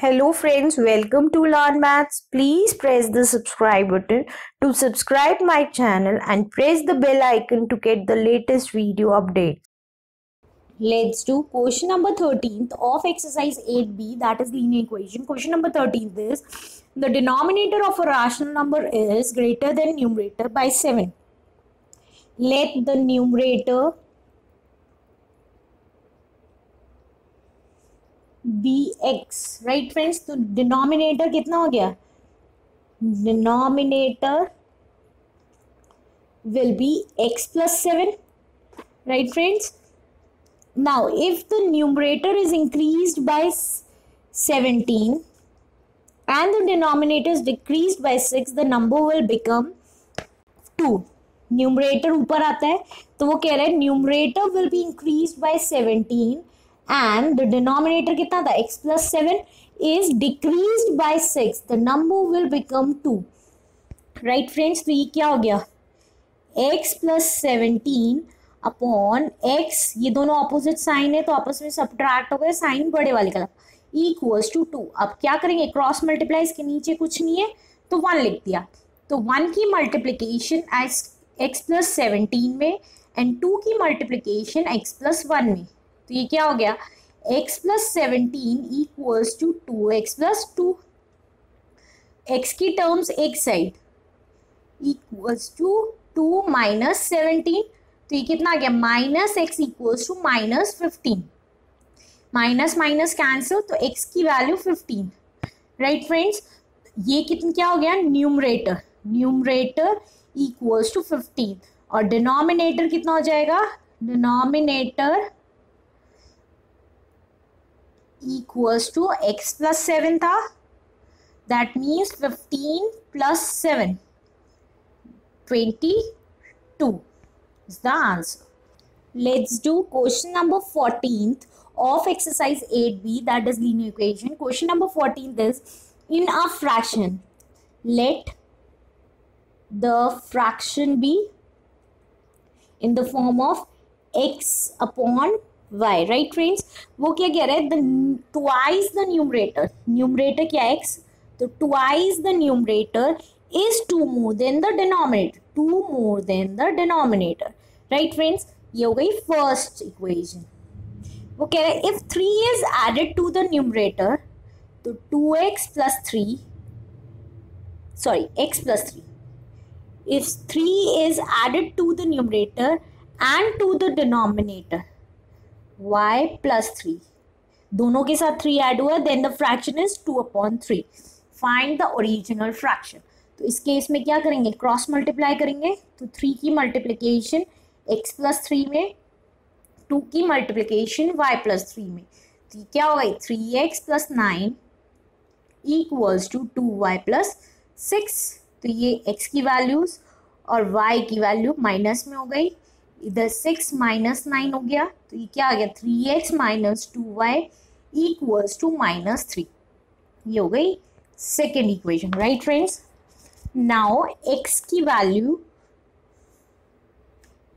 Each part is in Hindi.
Hello friends, welcome to Learn Maths. Please press the subscribe button to subscribe my channel and press the bell icon to get the latest video update. Let's do question number 13th of exercise 8b that is linear equation. Question number 13th is the denominator of a rational number is greater than numerator by 7. Let the numerator be x right friends तो डिनोमिनेटर कितना हो गया? Denominator will be x plus seven right friends now if the numerator is increase by seventeen and the denominator is decrease by six the number will become two numerator ऊपर आता है तो वो कह रहे हैं numerator will be increase by seventeen and the denominator कितना था? X plus 7 is decreased by 6 the number will become 2 right, friends? तो ये क्या हो गया? X plus 17 अपॉन x, ये दोनों ऑपोजिट साइन है तो आपस में सब्ट्रैक्ट हो गए साइन बड़े वाले का इक्वल्स टू टू अब क्या करेंगे? क्रॉस मल्टीप्लाई इसके नीचे कुछ नहीं है तो वन लिख दिया। तो वन की मल्टीप्लीकेशन एक्स प्लस सेवनटीन में एंड टू की मल्टीप्लीकेशन एक्स प्लस वन में। तो ये क्या हो गया? x plus seventeen equals to two x plus two x की टर्म्स एक side equals to two minus seventeen तो ये कितना आ गया? Minus x equals to minus fifteen minus minus cancel तो x की वैल्यू फिफ्टीन राइट फ्रेंड्स ये कितना क्या हो गया? Numerator numerator equals two fifteen और डिनोमिनेटर कितना हो जाएगा? Denominator equals to x plus 7 था that means 15 plus 7 22 is the answer. Let's do question number 14th of exercise 8b that is linear equation. Question number 14th is in a fraction let the fraction be in the form of x upon y, right, friends? वो क्या कह रहा है? The twice the numerator numerator क्या है? X. तो twice the numerator is two more than the denominator two more than the denominator right friends ये हो गई फ़र्स्ट इक्वेशन वो कह रहे हैं if three is added to the numerator तो two x plus three sorry x plus three if 3 is added to the numerator and to the denominator y plus three दोनों के साथ थ्री ऐड हुआ then the fraction is two upon three find the original fraction तो इस केस में क्या करेंगे? क्रॉस मल्टीप्लाई करेंगे। तो थ्री की मल्टीप्लीकेशन एक्स प्लस थ्री में टू की मल्टीप्लीकेशन वाई प्लस थ्री में. तो क्या हो गई three x plus nine equals to two y plus six तो ये एक्स की वैल्यूज़ और वाई की वैल्यू माइनस में हो गई। इधर सिक्स माइनस नाइन हो गया तो ये क्या आ गया? Three x minus two y equals to minus three ये हो गई second equation right friends now x की वैल्यू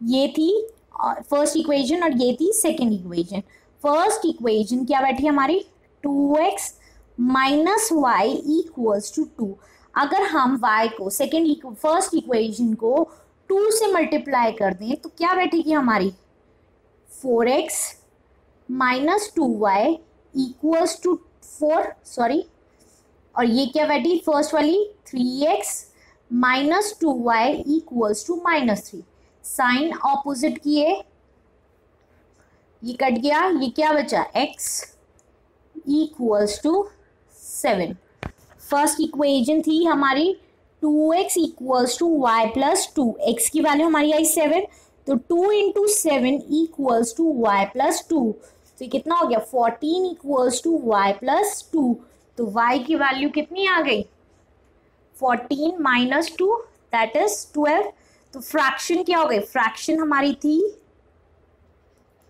ये थी फ़र्स्ट इक्वेशन और ये थी सेकेंड इक्वेशन फ़र्स्ट इक्वेशन क्या बैठी हमारी? Two x minus y equals to two अगर हम y को सेकेंड फ़र्स्ट इक्वेशन को टू से मल्टीप्लाई कर दें तो क्या बैठेगी हमारी? Four x minus two y equals to four, sorry, और ये क्या बैठी? फ़र्स्ट वाली, three x minus two y equals to minus three. Sign opposite किए, ये कट गया, ये क्या बचा? x equals to seven. First equation थी हमारी two x equals to y plus two x की वैल्यू हमारी आई सेवन तो two into seven equals to y plus two तो कितना हो गया? Fourteen equals to y plus two तो वाई की वैल्यू कितनी आ गई? Fourteen minus two that is twelve तो फ्रैक्शन क्या हो गई? फ्रैक्शन हमारी थी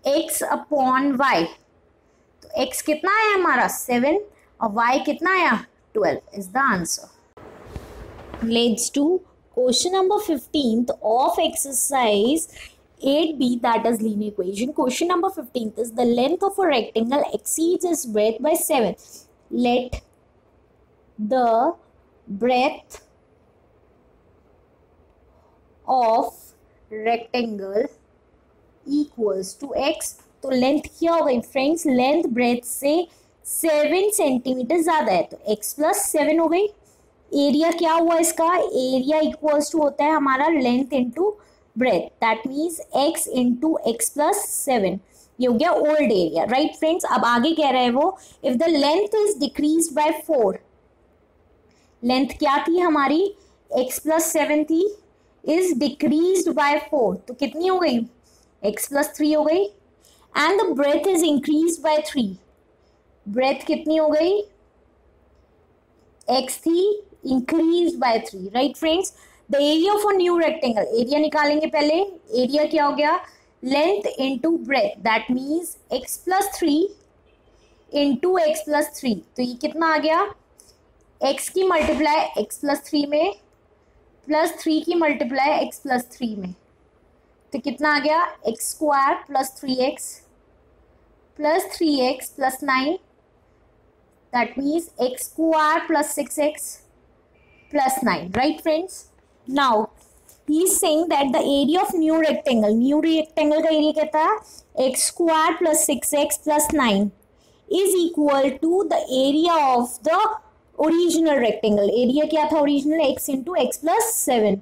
एक्स अपॉन वाई तो एक्स कितना आया हमारा? सेवन और वाई कितना आया? Twelve is the answer let's do question number 15th of exercise 8b that is linear equation question number 15th is the length of a rectangle exceeds its breadth by 7 let the breadth of rectangle equals to x तो लेंथ क्या हो गई फ्रेंड्स लेंथ ब्रेथ से सेवन सेंटीमीटर ज़्यादा है तो x प्लस सेवन हो गई एरिया क्या हुआ इसका? एरिया इक्वल्स टू होता है हमारा length into breadth that means x into x plus seven ये हो गया ओल्ड एरिया राइट फ्रेंड्स अब आगे कह रहे हैं वो if the length is decrease by four length क्या थी हमारी? X प्लस सेवन थी इज़ डिक्रीज बाय फोर तो कितनी हो गई? X प्लस थ्री हो गई. And the breadth is increase by three breadth कितनी हो गई? X थी increase by three right friends the area for new rectangle area निकालेंगे पहले एरिया क्या हो गया? Length into breadth that means x plus three into x plus three तो ये कितना आ गया? एक्स की मल्टीप्लाई एक्स प्लस थ्री में प्लस थ्री की मल्टीप्लाई एक्स प्लस थ्री में. तो कितना आ गया? X square plus three x plus three x plus nine that means x square plus six x plus nine right friends now he is saying that the area of new rectangle new rectangle का area कहता है x square plus 6x plus 9 is equal to the area of the original rectangle area क्या था original x into x plus 7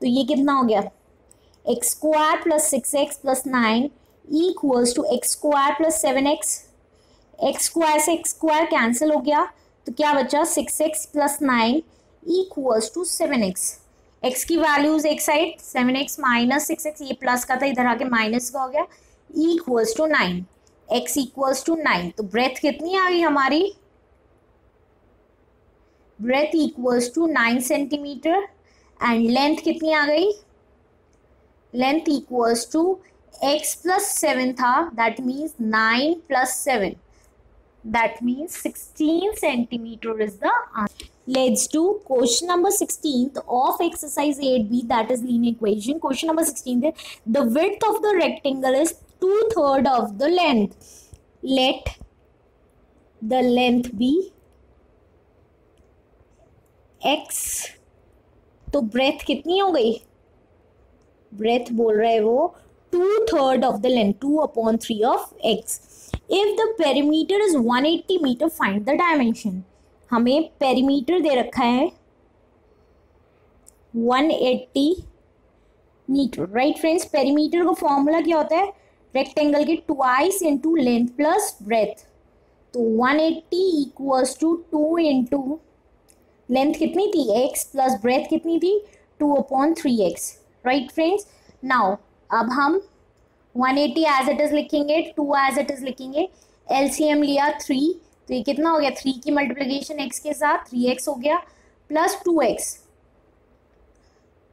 तो ये कितना हो गया x square plus 6x plus 9 equals to x square plus 7x x square से x square cancel हो गया तो क्या बचा 6x plus 9 equals to 7x x x की वैल्यूज़ एक side seven x minus six x ये प्लस का था, इधर आके माइनस का हो गया equals to nine x equals to nine तो ब्रेथ कितनी आ गई हमारी? Breadth equals to nine centimetre and length कितनी आ गई? Length equals to x plus seven था that means nine plus seven that means 16 centimeter is the answer. Let's do question number 16th of exercise 8b that is linear equation. Question number 16 the width of the rectangle is two third of the length. Let the length be x तो ब्रेथ कितनी हो गई ब्रेथ बोल रहा है वो two third of the length two upon three of x if the perimeter is 180 metre find the dimension हमें पेरीमीटर दे रखा है। 180 मीटर राइट फ्रेंड्स पेरीमीटर का फॉर्मूला क्या होता है? रेक्टेंगल के twice into length plus breadth तो 180 eighty equals to two into length कितनी थी? एक्स प्लस ब्रेथ कितनी थी? Two upon three x right friends now अब हम 180 एज इट इज़ लिखेंगे टू एज इट इज़ लिखेंगे। एलसीएम लिया थ्री तो ये कितना हो गया? थ्री की मल्टीप्लीकेशन एक्स के साथ थ्री एक्स हो गया प्लस टू एक्स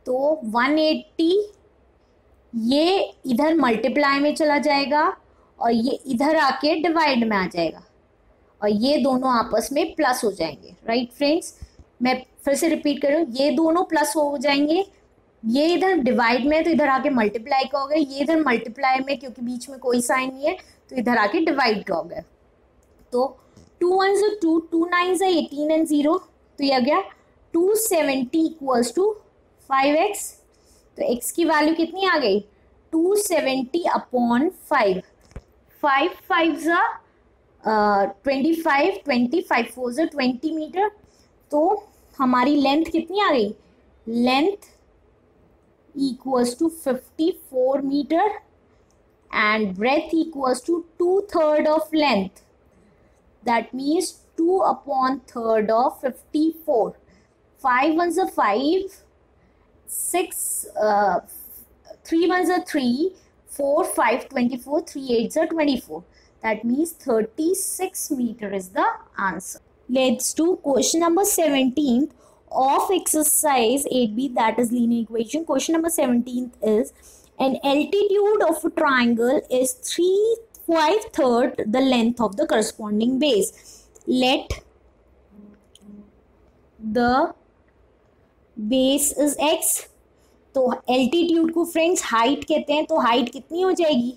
तो 180 ये इधर मल्टीप्लाई में चला जाएगा और ये इधर आके डिवाइड में आ जाएगा। और ये दोनों आपस में प्लस हो जाएँगे। राइट फ्रेंड्स मैं फिर से रिपीट कर रही हूँ। ये दोनों प्लस हो जाएँगे। ये इधर डिवाइड में तो इधर आके मल्टीप्लाई का हो गया ये इधर मल्टीप्लाई में, क्योंकि बीच में कोई साइन नहीं है तो इधर आके डिवाइड का हो गया तो टू वन जो टू टू नाइन जो एटीन एंड ज़ीरो तो ये आ गया two seventy equals to five x तो एक्स की वैल्यू कितनी आ गई? Two seventy upon five five five ज़ा twenty five twenty five four ज़ा ट्वेंटी मीटर तो हमारी लेंथ कितनी आ गई? Length equals to 54 meter and breadth equals to 2 third of length. That means 2 upon third of 54. 5 ones are 5, 6, uh, 3 ones are 3, 4, 5, 24, 3 eights are 24. That means 36 meter is the answer. Let's do question number 17 of exercise 8b that is linear equation question number 17th is an altitude of a triangle is 3 five third the length of the corresponding base. Let the base is x तो एल्टीट्यूड को फ्रेंड्स हाइट कहते हैं तो हाइट कितनी हो जाएगी?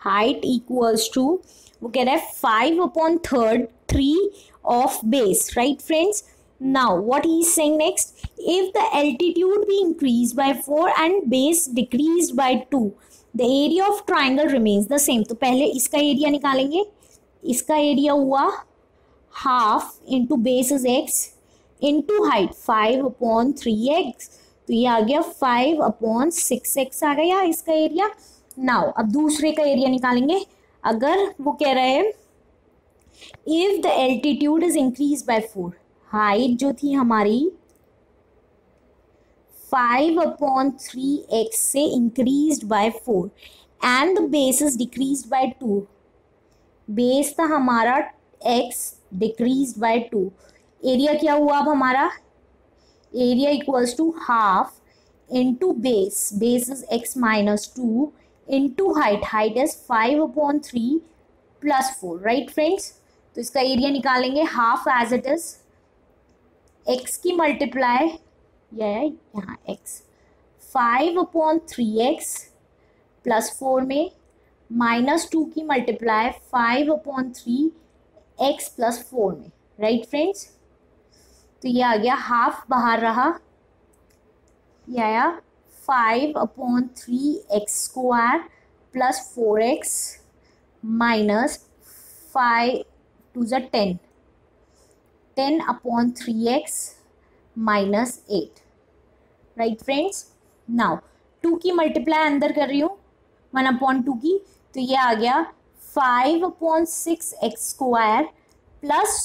हाइट इक्वल्स टू वो कह रहा है five upon third three of base right friends now what he saying next if the altitude भी increase by four and base decrease by two the area of triangle remains the same तो पहले इसका एरिया निकालेंगे। इसका एरिया हुआ half into base is x into height five upon three x तो ये आ गया फाइव अपॉन सिक्स एक्स आ गया इसका एरिया नाउ अब दूसरे का एरिया निकालेंगे। अगर वो कह रहे हैं if the altitude is increase by four height जो थी हमारी फाइव अपॉन थ्री एक्स से increase by four and the base is decrease by two base था हमारा x decrease by two area क्या हुआ अब हमारा? Area equals to half into base base is x minus two into height height is five upon three plus four right friends तो इसका एरिया निकालेंगे. Half as it is x की मल्टीप्लाई यह यहाँ x five upon three x plus four में माइनस टू की multiply five upon three x plus four में राइट फ्रेंड्स तो ये आ गया हाफ़ बाहर रहा। ये आया five upon three x square plus four x minus five two ज़ा ten ten upon three x minus eight right friends now two की मल्टीप्लाई अंदर कर रही हूँ। वन अपॉन टू की। तो ये आ गया five upon six x square plus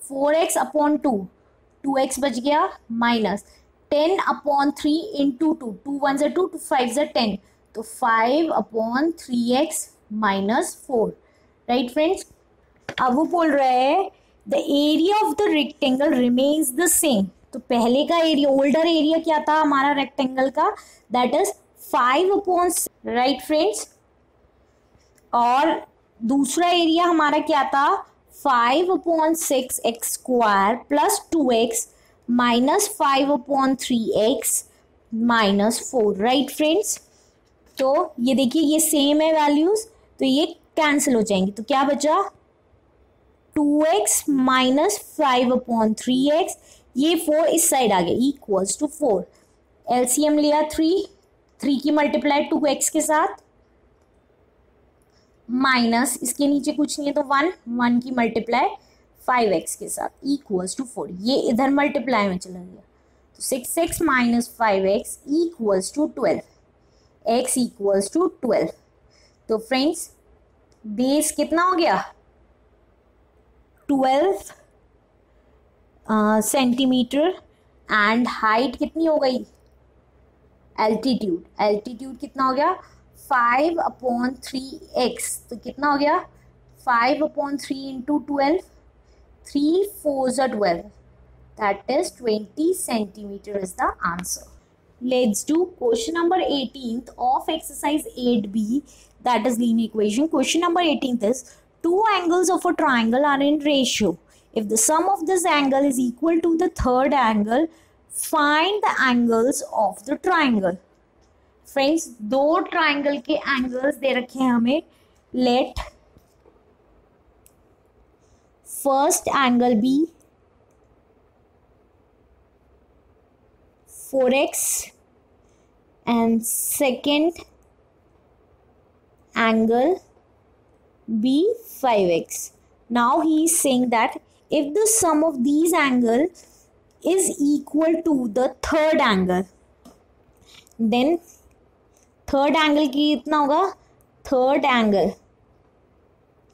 four x upon two two x बच गया minus ten upon three into two two two one ज़ा टू टू फाइव ज़ा टेन तो five upon three x minus four right friends अब वो बोल रहे हैं the area of the rectangle remains the same तो पहले का एरिया ओल्डर एरिया क्या था हमारा रेक्टेंगल का? That is five upon right friends और दूसरा एरिया हमारा क्या था? Five upon six x square plus two x minus five upon three x minus four right friends तो ये देखिए, ये सेम है वैल्यूज़ तो ये कैंसिल हो जाएँगे। तो क्या बचा? Two x minus five upon three x ये फोर इस साइड आ गया इक्वल्स टू फोर एलसीएम लिया थ्री थ्री की मल्टीप्लाई टू एक्स के साथ. माइनस इसके नीचे कुछ नहीं है तो वन वन की मल्टीप्लाई फाइव एक्स के साथ इक्वल्स टू फोर ये इधर मल्टीप्लाई में चला गया. तो six x minus five x equals to twelve x equals to twelve तो फ्रेंड्स बेस कितना हो गया? ट्वेल्व सेंटीमीटर एंड हाइट कितनी हो गई? एल्टीट्यूड एल्टीट्यूड कितना हो गया? फाइव अपॉन थ्री एक्स तो कितना हो गया? Five upon three into twelve three four ज twelve that is twenty centimetre is the answer let's do question number eighteen of exercise eight B that is linear equation question number eighteen is two angles of a triangle are in ratio if the sum of this angle is equal to the third angle find the angles of the triangle friends दो ट्राइंगल के एंगल्स दे रखे हैं हमें let first angle be four x and second angle be 5x now he is saying that if the sum of these angle is equal to the third angle, then third angle की कितना होगा थर्ड एंगल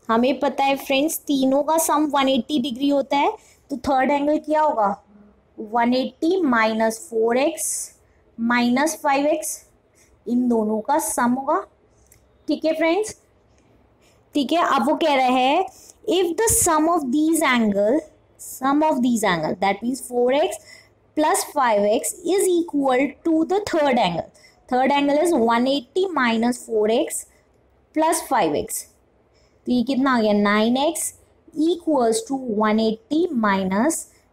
हमें पता है फ्रेंड्स तीनों का सम 180 डिग्री होता है तो थर्ड एंगल क्या होगा? 180 eighty minus four x minus five x इन दोनों का सम होगा. ठीक है फ्रेंड्स ठीक है, अब वो कह रहे हैं if the sum of these angles sum of these angles that means 4x plus 5x is equal to the third angle. Third angle is 180 minus 4x plus 5x तो ये कितना आ गया? 9x equals to 180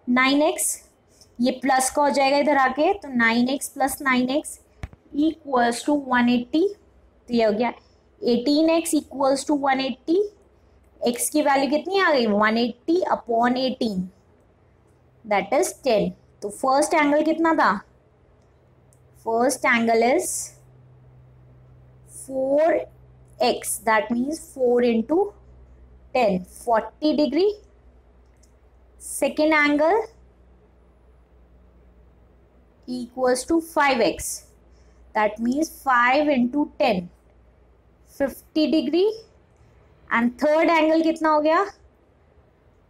9x ये plus का हो जाएगा इधर आके तो 9x 9x equals to 180 तो ये हो गया. 18x equals to 180 एक्स की वैल्यू कितनी आ गई? 180 eighty upon eighteen that is 10 तो फ़र्स्ट एंगल कितना था? First angle is 4x that means 4 into ten forty degree second angle equals to five 5x that means 5 into ten fifty degree and third angle कितना हो गया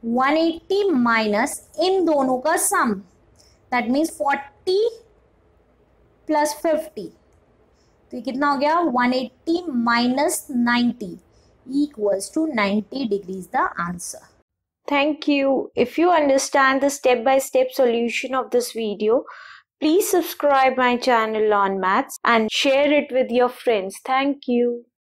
180 एट्टी माइनस इन दोनों का सम दैट मीन्स 40 प्लस 50 तो ये कितना हो गया 180 eighty minus 90 equals to 90 degrees the answer. Thank you. If you understand the step-by-step -step solution of this video, please subscribe my channel on maths and share it with your friends. Thank you.